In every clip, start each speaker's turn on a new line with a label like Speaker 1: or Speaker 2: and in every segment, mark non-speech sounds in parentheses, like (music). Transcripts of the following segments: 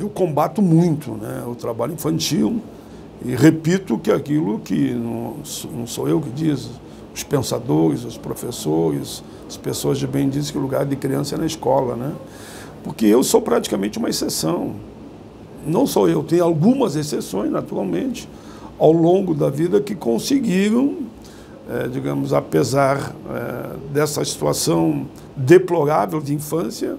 Speaker 1: eu combato muito né, o trabalho infantil e repito que aquilo que não, não sou eu que diz, os pensadores, os professores, as pessoas de bem dizem que o lugar de criança é na escola, né? Porque eu sou praticamente uma exceção. Não sou eu, tem algumas exceções, naturalmente, ao longo da vida que conseguiram, é, digamos, apesar é, dessa situação deplorável de infância,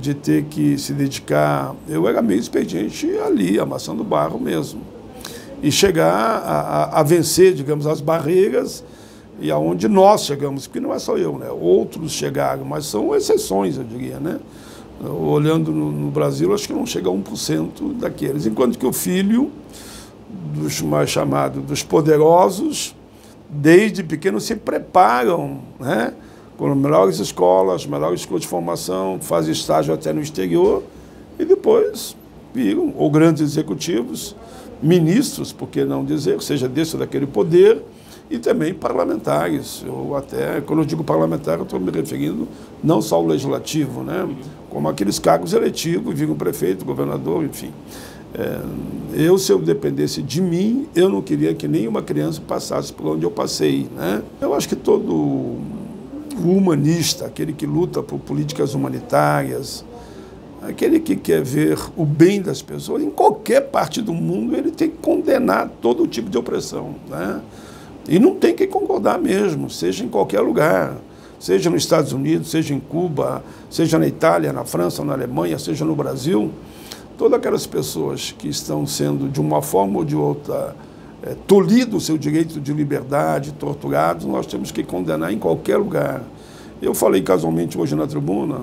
Speaker 1: de ter que se dedicar. Eu era meio expediente ali, amassando barro mesmo. E chegar a, a, a vencer, digamos, as barreiras e aonde nós chegamos, porque não é só eu, né? Outros chegaram, mas são exceções, eu diria, né? Olhando no, no Brasil, acho que não chega a 1% daqueles. Enquanto que o filho dos mais chamados, dos poderosos, desde pequeno se preparam, né? Com as melhores escolas, melhores escolas de formação, fazem estágio até no exterior e depois viram, ou grandes executivos, ministros, por que não dizer, seja desse ou daquele poder, e também parlamentares. Eu até, quando eu digo parlamentar, eu estou me referindo não só ao legislativo, né, como aqueles cargos eletivos, viram prefeito, governador, enfim. É, eu, se eu dependesse de mim, eu não queria que nenhuma criança passasse por onde eu passei. Né? Eu acho que todo humanista, aquele que luta por políticas humanitárias, aquele que quer ver o bem das pessoas, em qualquer parte do mundo, ele tem que condenar todo tipo de opressão. Né? E não tem que concordar mesmo, seja em qualquer lugar, seja nos Estados Unidos, seja em Cuba, seja na Itália, na França, na Alemanha, seja no Brasil. Todas aquelas pessoas que estão sendo, de uma forma ou de outra, é, tolhido o seu direito de liberdade, torturados, nós temos que condenar em qualquer lugar. Eu falei casualmente hoje na tribuna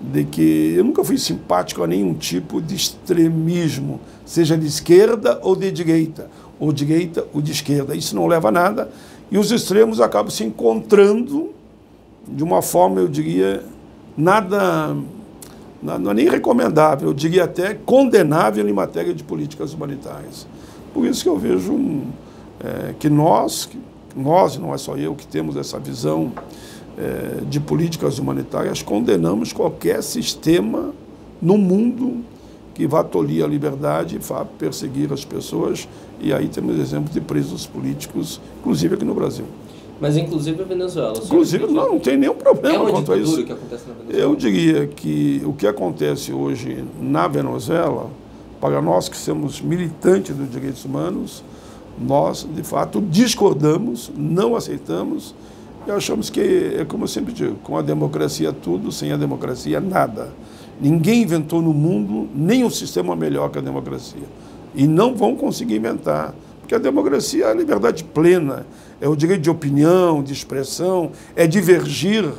Speaker 1: de que eu nunca fui simpático a nenhum tipo de extremismo, seja de esquerda ou de direita, ou direita ou de esquerda. Isso não leva a nada e os extremos acabam se encontrando de uma forma, eu diria, nada, não é nem recomendável, eu diria até condenável em matéria de políticas humanitárias. Por isso que eu vejo um, é, que nós, que nós, não é só eu, que temos essa visão é, de políticas humanitárias, condenamos qualquer sistema no mundo que vá tolir a liberdade e vá perseguir as pessoas. E aí temos exemplos de presos políticos, inclusive aqui no Brasil.
Speaker 2: Mas inclusive a Venezuela.
Speaker 1: Inclusive, não, não tem nenhum problema
Speaker 2: é
Speaker 1: quanto a isso.
Speaker 2: Que acontece na Venezuela.
Speaker 1: Eu diria que o que acontece hoje na Venezuela para nós que somos militantes dos direitos humanos, nós, de fato, discordamos, não aceitamos e achamos que, é como eu sempre digo, com a democracia tudo, sem a democracia nada. Ninguém inventou no mundo nem um sistema melhor que a democracia. E não vão conseguir inventar, porque a democracia é a liberdade plena, é o direito de opinião, de expressão, é divergir.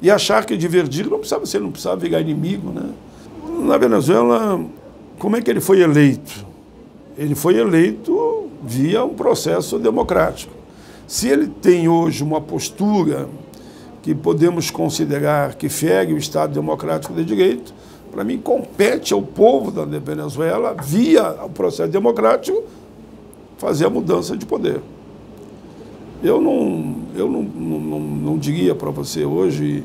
Speaker 1: E achar que divergir não precisa, você não precisa virar inimigo. Né? Na Venezuela, como é que ele foi eleito? Ele foi eleito via um processo democrático. Se ele tem hoje uma postura que podemos considerar que fere o Estado Democrático de Direito, para mim compete ao povo da Venezuela, via o processo democrático, fazer a mudança de poder. Eu não, eu não, não, não diria para você hoje,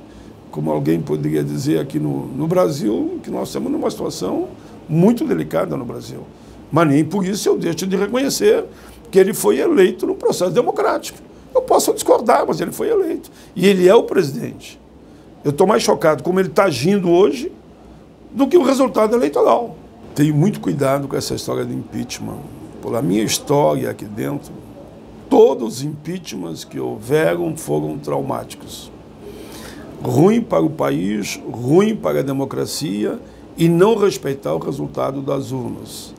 Speaker 1: como alguém poderia dizer aqui no, no Brasil, que nós estamos numa situação muito delicada no Brasil. Mas nem por isso eu deixo de reconhecer que ele foi eleito no processo democrático. Eu posso discordar, mas ele foi eleito. E ele é o presidente. Eu estou mais chocado como ele está agindo hoje do que o resultado eleitoral. Tenho muito cuidado com essa história do impeachment. Pela minha história aqui dentro, todos os impeachments que houveram foram traumáticos. Ruim para o país, ruim para a democracia e não respeitar o resultado das urnas.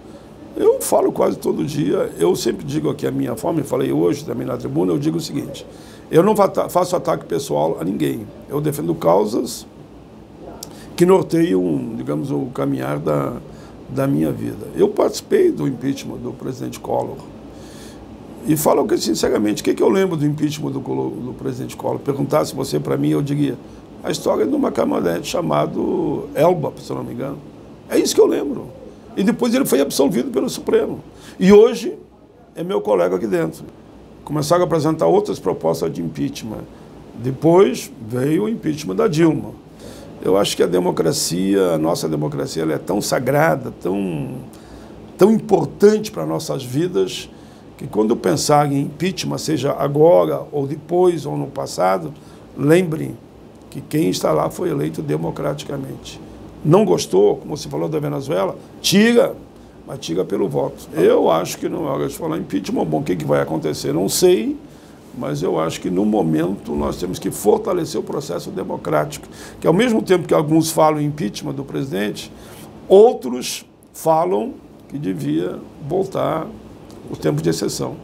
Speaker 1: Eu falo quase todo dia, eu sempre digo aqui a minha forma, e falei hoje também na tribuna, eu digo o seguinte, eu não faço ataque pessoal a ninguém, eu defendo causas que norteiam, digamos, o caminhar da, da minha vida. Eu participei do impeachment do presidente Collor, e falo que, sinceramente, o que, que eu lembro do impeachment do, do presidente Collor? Perguntasse você para mim, eu diria, a história de uma caminhonete chamado Elba, se não me engano. É isso que eu lembro. E depois ele foi absolvido pelo Supremo. E hoje é meu colega aqui dentro. Começaram a apresentar outras propostas de impeachment. Depois veio o impeachment da Dilma. Eu acho que a democracia, a nossa democracia, ela é tão sagrada, tão, tão importante para nossas vidas, que quando pensar em impeachment, seja agora ou depois ou no passado, lembrem que quem está lá foi eleito democraticamente. Não gostou, como você falou da Venezuela, tira, mas tira pelo voto. Eu acho que não hora de falar impeachment, bom, o que, que vai acontecer? Não sei, mas eu acho que no momento nós temos que fortalecer o processo democrático, que ao mesmo tempo que alguns falam impeachment do presidente, outros falam que devia voltar o tempo de exceção.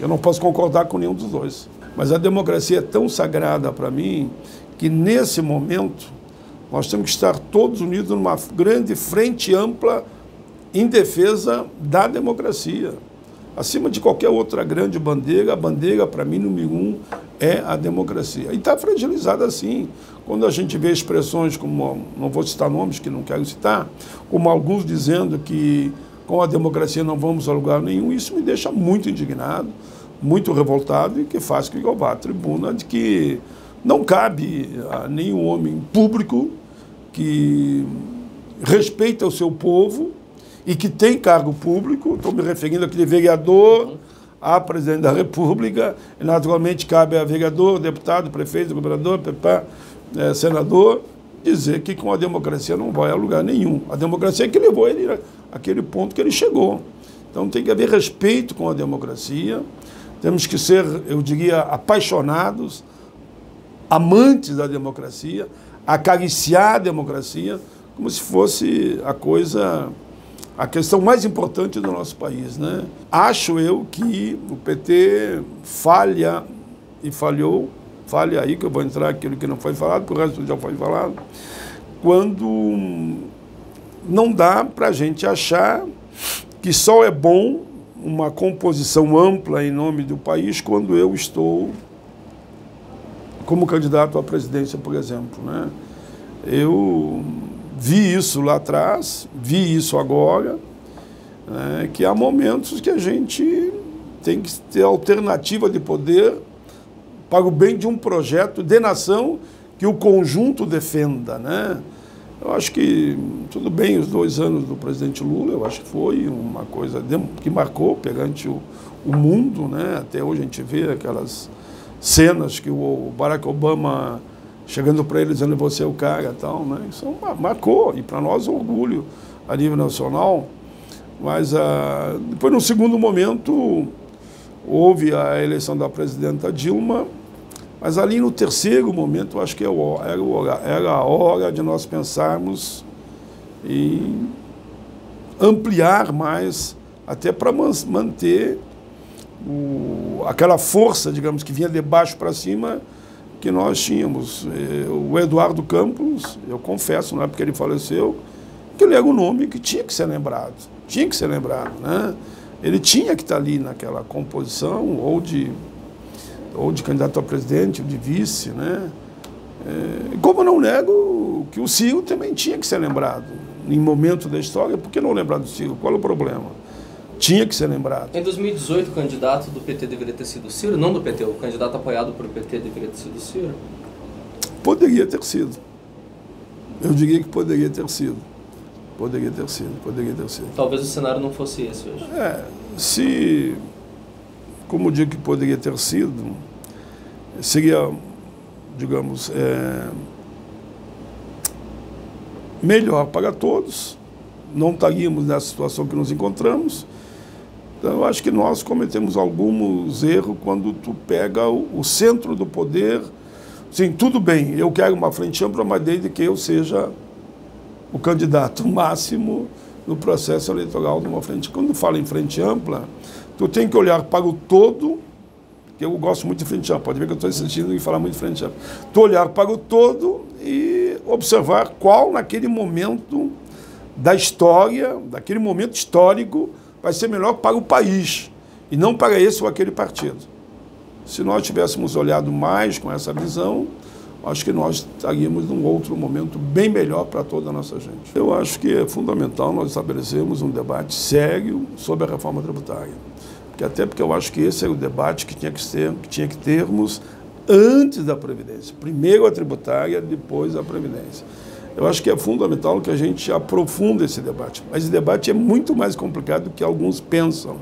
Speaker 1: Eu não posso concordar com nenhum dos dois. Mas a democracia é tão sagrada para mim que nesse momento nós temos que estar todos unidos numa grande frente ampla em defesa da democracia. Acima de qualquer outra grande bandeira, a bandeira, para mim, número um, é a democracia. E está fragilizada assim. Quando a gente vê expressões como, não vou citar nomes que não quero citar, como alguns dizendo que com a democracia não vamos a lugar nenhum, isso me deixa muito indignado, muito revoltado e que faz que eu vá à tribuna de que não cabe a nenhum homem público que respeita o seu povo e que tem cargo público, estou me referindo aquele vereador, a presidente da República, e naturalmente cabe a vereador, deputado, prefeito, governador, pepá, é, senador, dizer que com a democracia não vai a lugar nenhum. A democracia é que levou ele àquele ponto que ele chegou. Então tem que haver respeito com a democracia, temos que ser, eu diria, apaixonados, amantes da democracia, acariciar a democracia, como se fosse a coisa a questão mais importante do nosso país. Né? Acho eu que o PT falha e falhou, falha aí que eu vou entrar aquilo que não foi falado, porque o resto já foi falado, quando não dá para a gente achar que só é bom uma composição ampla em nome do país quando eu estou como candidato à presidência, por exemplo. Né? Eu vi isso lá atrás, vi isso agora, né, que há momentos que a gente tem que ter alternativa de poder para o bem de um projeto de nação que o conjunto defenda. Né? Eu acho que, tudo bem, os dois anos do presidente Lula, eu acho que foi uma coisa que marcou perante o, o mundo. Né? Até hoje a gente vê aquelas cenas que o Barack Obama chegando para ele dizendo você é o cara tal, né? Isso marcou e para nós é orgulho a nível nacional. Mas ah, depois, no segundo momento, houve a eleição da presidenta Dilma, mas ali no terceiro momento, acho que é era, era a hora de nós pensarmos em ampliar mais, até para manter aquela força, digamos, que vinha de baixo para cima, que nós tínhamos. Eh, o Eduardo Campos, eu confesso, não é porque ele faleceu, que ele era um nome que tinha que ser lembrado. Tinha que ser lembrado, né? Ele tinha que estar ali naquela composição, ou de, ou de candidato a presidente, ou de vice, né? É, como não nego que o Ciro também tinha que ser lembrado em momento da história, por que não lembrar do Ciro? Qual é o problema? Tinha que ser lembrado.
Speaker 2: Em 2018, o candidato do PT deveria ter sido Ciro, não do PT, o candidato apoiado pelo PT deveria ter sido Ciro?
Speaker 1: Poderia ter sido. Eu diria que poderia ter sido. Poderia ter sido, poderia ter sido.
Speaker 2: Talvez o cenário não fosse esse hoje.
Speaker 1: É, se, como digo que poderia ter sido, seria, digamos, é, melhor para todos, não estaríamos nessa situação que nos encontramos, então, eu acho que nós cometemos alguns erros quando tu pega o, o centro do poder. Sim, tudo bem, eu quero uma frente ampla, mas desde que eu seja o candidato máximo no processo eleitoral de uma frente. Quando fala em frente ampla, tu tem que olhar para o todo, que eu gosto muito de frente ampla, pode ver que eu estou insistindo em falar muito de frente ampla. Tu olhar para o todo e observar qual, naquele momento da história, daquele momento histórico, vai ser melhor para o país e não para esse ou aquele partido. Se nós tivéssemos olhado mais com essa visão, acho que nós estaríamos num outro momento bem melhor para toda a nossa gente. Eu acho que é fundamental nós estabelecermos um debate sério sobre a reforma tributária. Porque até porque eu acho que esse é o debate que tinha que, ser, que tinha que termos antes da Previdência. Primeiro a tributária, depois a Previdência. Eu acho que é fundamental que a gente aprofunde esse debate. Mas esse debate é muito mais complicado do que alguns pensam.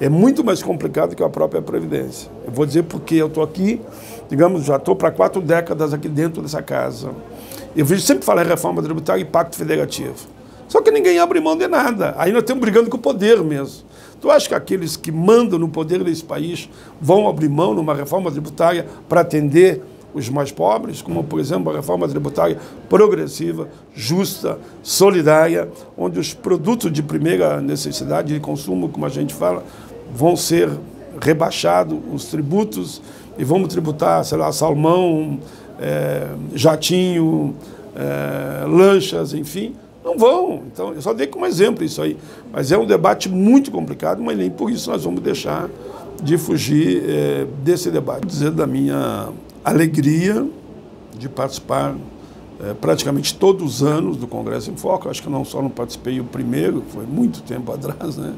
Speaker 1: É muito mais complicado que a própria Previdência. Eu vou dizer porque eu estou aqui, digamos, já estou para quatro décadas aqui dentro dessa casa. Eu vejo sempre falar reforma tributária e pacto federativo. Só que ninguém abre mão de nada. Aí nós estamos brigando com o poder mesmo. Tu acha que aqueles que mandam no poder desse país vão abrir mão numa reforma tributária para atender os mais pobres, como, por exemplo, a reforma tributária progressiva, justa, solidária, onde os produtos de primeira necessidade de consumo, como a gente fala, vão ser rebaixados, os tributos, e vamos tributar, sei lá, salmão, é, jatinho, é, lanchas, enfim, não vão. Então, eu só dei como exemplo isso aí. Mas é um debate muito complicado, mas nem por isso nós vamos deixar de fugir é, desse debate. Dizer da minha alegria de participar é, praticamente todos os anos do Congresso em Foco. Acho que não só não participei o primeiro, foi muito (laughs) tempo atrás, né?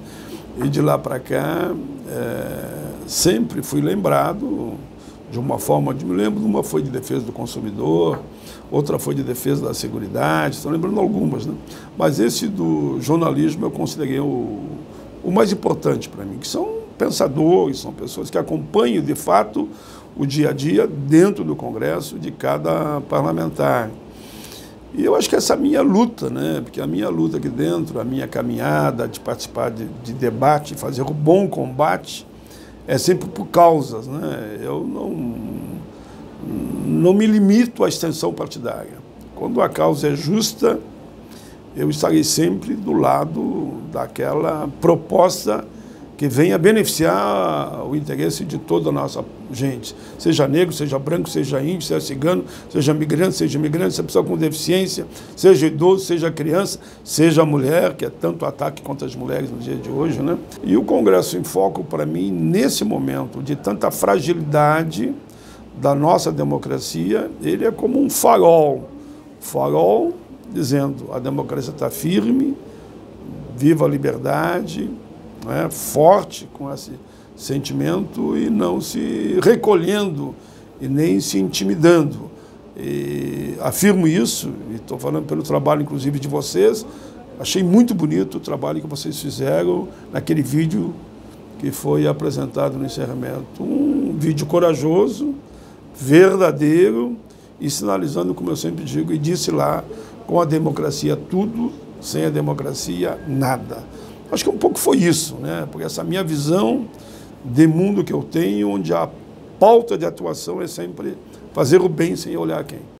Speaker 1: E de lá para cá, é, sempre fui lembrado de uma forma, de, me lembro, uma foi de defesa do consumidor, outra foi de defesa da segurança, estou lembrando algumas, né? Mas esse do jornalismo eu considerei o, o mais importante para mim, que são pensadores, são pessoas que acompanham de fato o dia a dia dentro do Congresso de cada parlamentar. E eu acho que essa minha luta, né, porque a minha luta aqui dentro, a minha caminhada de participar de, de debate, fazer o bom combate, é sempre por causas. Né? Eu não, não me limito à extensão partidária. Quando a causa é justa, eu estarei sempre do lado daquela proposta que venha beneficiar o interesse de toda a nossa gente, seja negro, seja branco, seja índio, seja cigano, seja migrante, seja imigrante, seja pessoa com deficiência, seja idoso, seja criança, seja mulher, que é tanto ataque contra as mulheres no dia de hoje, né? E o Congresso em Foco, para mim, nesse momento de tanta fragilidade da nossa democracia, ele é como um farol, farol dizendo a democracia está firme, viva a liberdade, né, forte com esse sentimento e não se recolhendo e nem se intimidando. E afirmo isso, e estou falando pelo trabalho, inclusive, de vocês. Achei muito bonito o trabalho que vocês fizeram naquele vídeo que foi apresentado no encerramento. Um vídeo corajoso, verdadeiro e sinalizando, como eu sempre digo, e disse lá, com a democracia tudo, sem a democracia nada. Acho que um pouco foi isso, né? porque essa minha visão de mundo que eu tenho, onde a pauta de atuação é sempre fazer o bem sem olhar quem.